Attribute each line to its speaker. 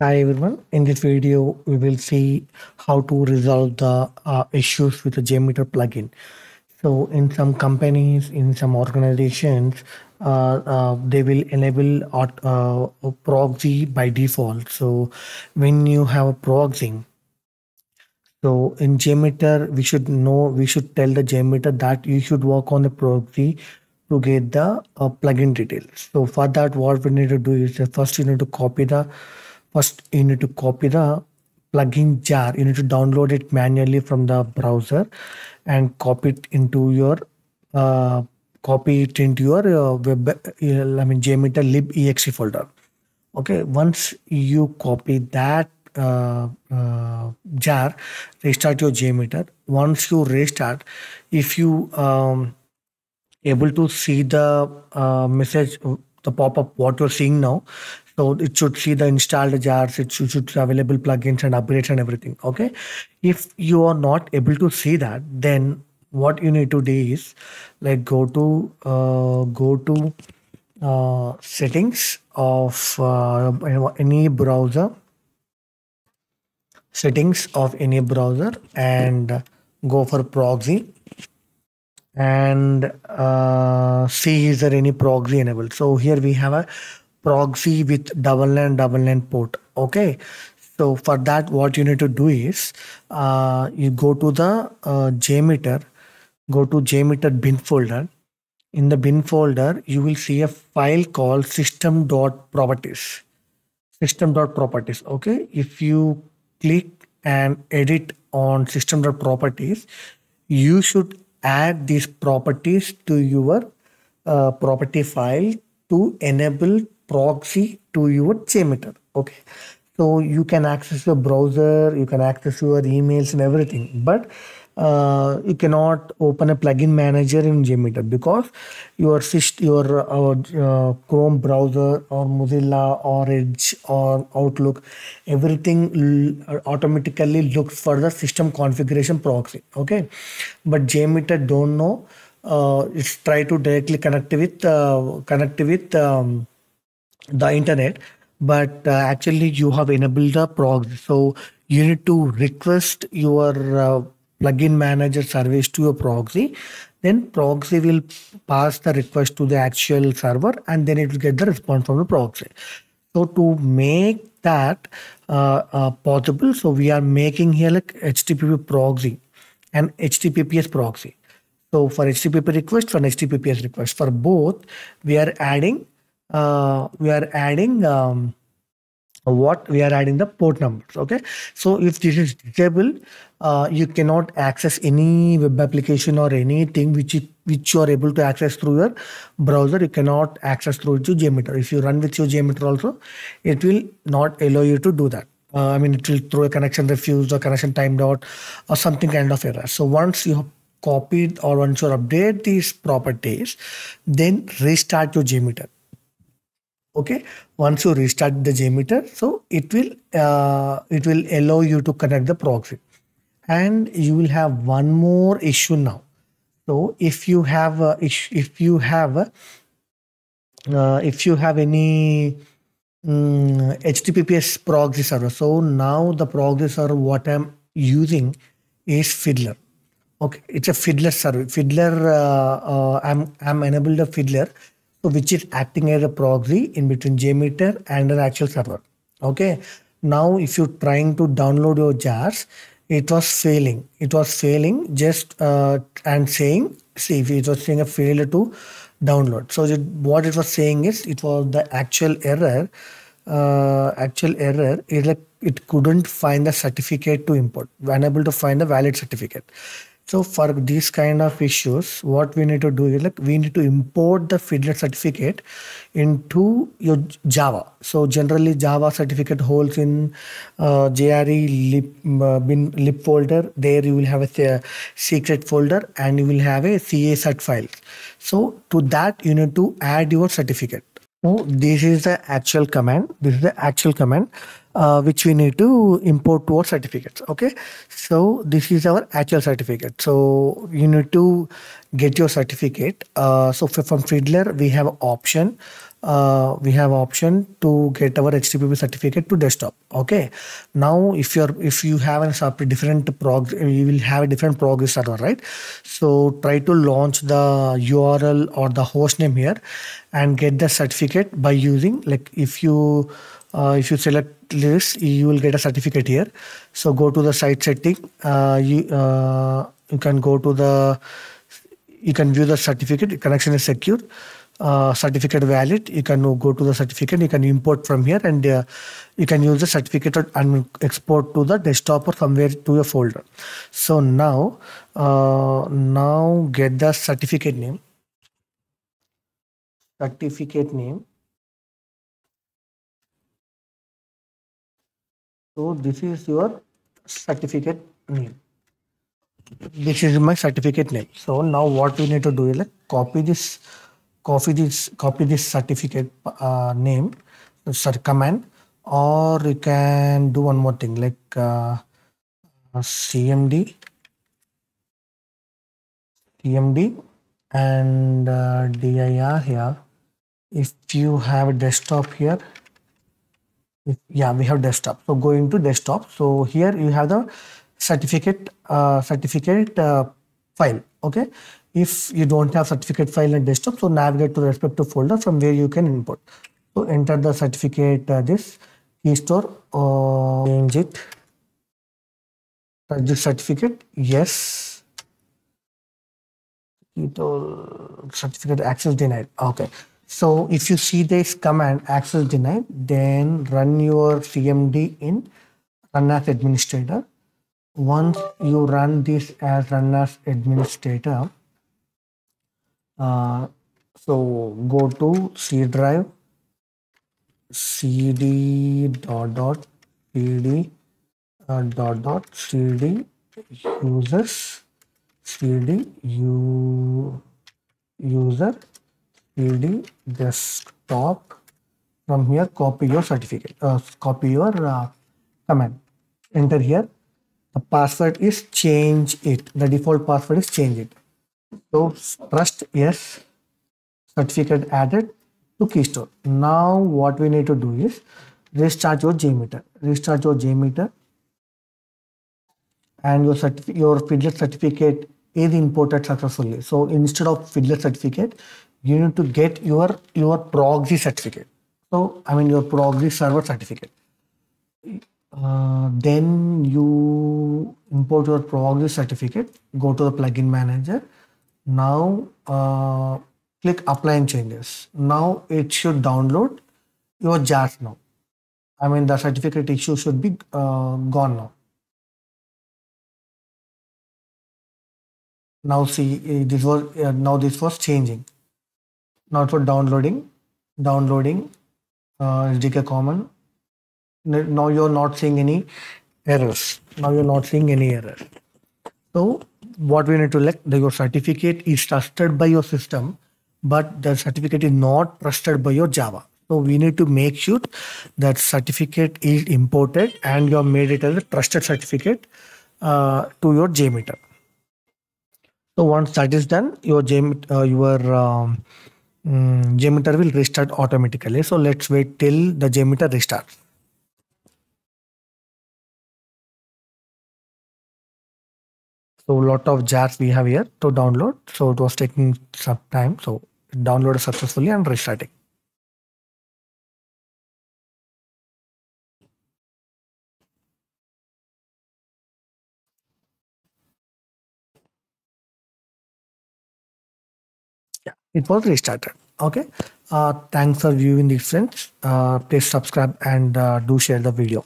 Speaker 1: Hi everyone. In this video, we will see how to resolve the uh, issues with the JMeter plugin. So in some companies, in some organizations, uh, uh, they will enable uh, proxy by default. So when you have a proxy, so in JMeter, we should know, we should tell the JMeter that you should work on the proxy to get the uh, plugin details. So for that, what we need to do is that first you need to copy the First, you need to copy the plugin jar. You need to download it manually from the browser and copy it into your uh, copy it into your uh, web. Uh, I mean JMeter lib ext folder. Okay, once you copy that uh, uh, jar, restart your JMeter. Once you restart, if you um, able to see the uh, message the pop-up what you're seeing now so it should see the installed jars, it should, should available plugins and upgrades and everything. Okay. If you are not able to see that, then what you need to do is like go to uh, go to uh, settings of uh, any browser settings of any browser and go for proxy and uh, see is there any proxy enabled so here we have a proxy with double LAN double LAN port okay? So for that what you need to do is uh, you go to the uh, jmeter go to jmeter bin folder. In the bin folder you will see a file called system.properties system.properties okay? If you click and edit on system.properties you should add these properties to your uh, property file to enable proxy to your JMeter. Okay. So you can access your browser, you can access your emails and everything, but uh, you cannot open a plugin manager in JMeter because your system, your uh, uh, Chrome browser or Mozilla or Edge or Outlook, everything automatically looks for the system configuration proxy. Okay, but JMeter don't know. Uh, it's try to directly connect with uh, connect with um, the internet but uh, actually you have enabled the proxy so you need to request your uh, plugin manager service to your proxy. Then proxy will pass the request to the actual server and then it will get the response from the proxy. So to make that uh, uh possible so we are making here like http proxy and https proxy. So for http request for https request for both we are adding uh, we are adding um, what we are adding the port numbers okay? So if this is disabled uh, you cannot access any web application or anything which it, which you are able to access through your browser. You cannot access through your jmeter. If you run with your jmeter also it will not allow you to do that. Uh, i mean it will throw a connection refused or connection timed out or something kind of error. So once you have copied or once you update these properties then restart your jmeter okay? Once you restart the jmeter so it will uh, it will allow you to connect the proxy. And you will have one more issue now. So if you have a, if you have a, uh, if you have any um, https proxy server so now the proxy server what i'm using is fiddler. Okay? It's a fiddler server. Fiddler uh, uh, i'm i'm enabled a fiddler which is acting as a proxy in between JMeter and an actual server. Okay. Now, if you're trying to download your jars, it was failing. It was failing just uh, and saying, see, if it was saying a failure to download. So it, what it was saying is it was the actual error. Uh, actual error is like it couldn't find the certificate to import, unable to find the valid certificate. So for these kind of issues, what we need to do is like we need to import the Fiddler certificate into your Java. So generally Java certificate holds in uh, JRE lib, uh, bin lib folder. There you will have a secret folder and you will have a CA cert file. So to that you need to add your certificate. So this is the actual command. This is the actual command uh, which we need to import to our certificates. Okay. So this is our actual certificate. So you need to get your certificate. Uh, so from Fiddler, we have option uh, we have option to get our HTTP certificate to desktop. Okay. Now, if you're if you have a different prog, you will have a different progress server, right? So try to launch the URL or the host name here, and get the certificate by using like if you uh, if you select this, you will get a certificate here. So go to the site setting. Uh, you uh, you can go to the you can view the certificate. Connection is secure uh, certificate valid. You can go to the certificate. You can import from here and uh, you can use the certificate and export to the desktop or somewhere to your folder. So now uh, now get the certificate name. Certificate name. So this is your certificate name. This is my certificate name. So now what we need to do is like copy this copy this copy this certificate uh, name sorry command or you can do one more thing like uh, cmd cmd and uh, dir here. If you have a desktop here if, yeah we have desktop. So going to desktop. So here you have the certificate uh, certificate uh, file okay if you don't have certificate file in desktop so navigate to the respective folder from where you can import. So enter the certificate uh, this key store uh, change it. This certificate yes. Certificate access denied okay. So if you see this command access denied then run your cmd in run as administrator. Once you run this as run as administrator uh, so go to C drive cd dot dot cd uh, dot dot cd users cd u user cd desktop. From here copy your certificate uh, copy your uh, command. Enter here. The password is change it. The default password is change it so trust yes, certificate added to keystore. Now what we need to do is restart your JMeter. Restart your JMeter and your certificate, your Fiddler certificate is imported successfully. So instead of Fiddler certificate, you need to get your your proxy certificate. So I mean your proxy server certificate. Uh, then you import your proxy certificate. Go to the plugin manager now uh, click apply and changes. Now it should download your JARS now. I mean the certificate issue should be uh, gone now. Now see this was uh, now this was changing. Now for downloading, downloading uh, SDK common. Now you're not seeing any errors. Now you're not seeing any error. So what we need to like your certificate is trusted by your system but the certificate is not trusted by your java. So we need to make sure that certificate is imported and you have made it as a trusted certificate uh, to your jmeter so once that is done your J, uh, your um, um, jmeter will restart automatically. So let's wait till the jmeter restarts So lot of jars we have here to download. So it was taking some time. So downloaded successfully and restarting. Yeah, it was restarted. Okay. Uh, thanks for viewing this friends. Uh, please subscribe and uh, do share the video.